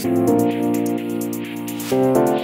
ยืน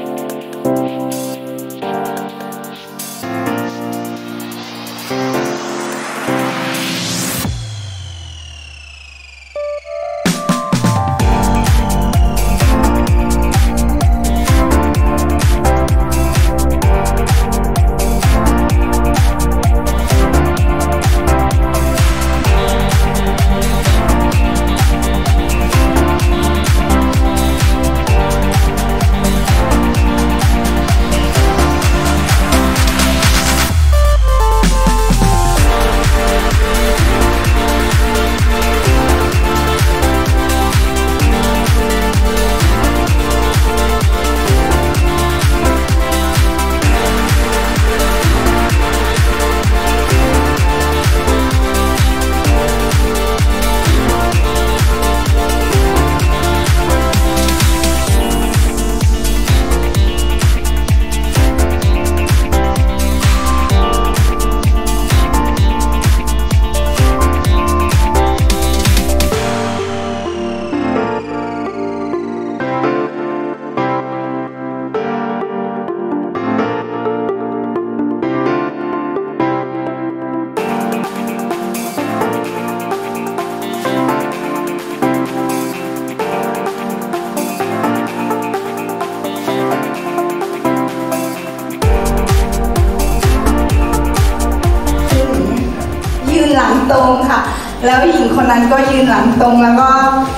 ตรงค่ะ แล้วหญิงคนนั้นก็ยืนหลังตรงแล้วก็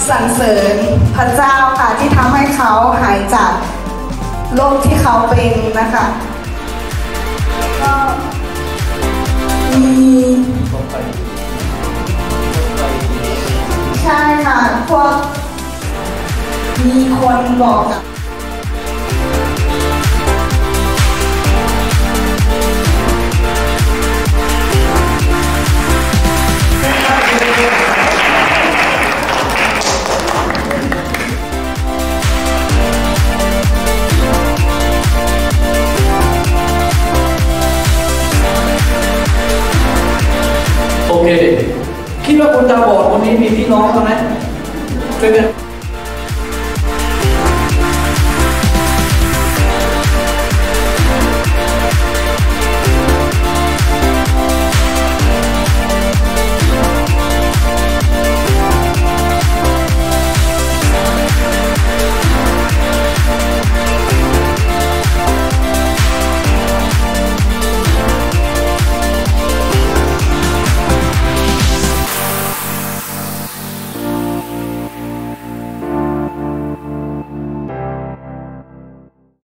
สรรเสริญพระเจ้าค่ะที่ทำให้เขาหายจากโรคที่เขาเป็นนะคะก็มีใช่ค่ะพวกมีคนบอก กับโอเคคิดว่าคนตาบอดคนนี้มีพี่น้องเขาไหมเป็นไง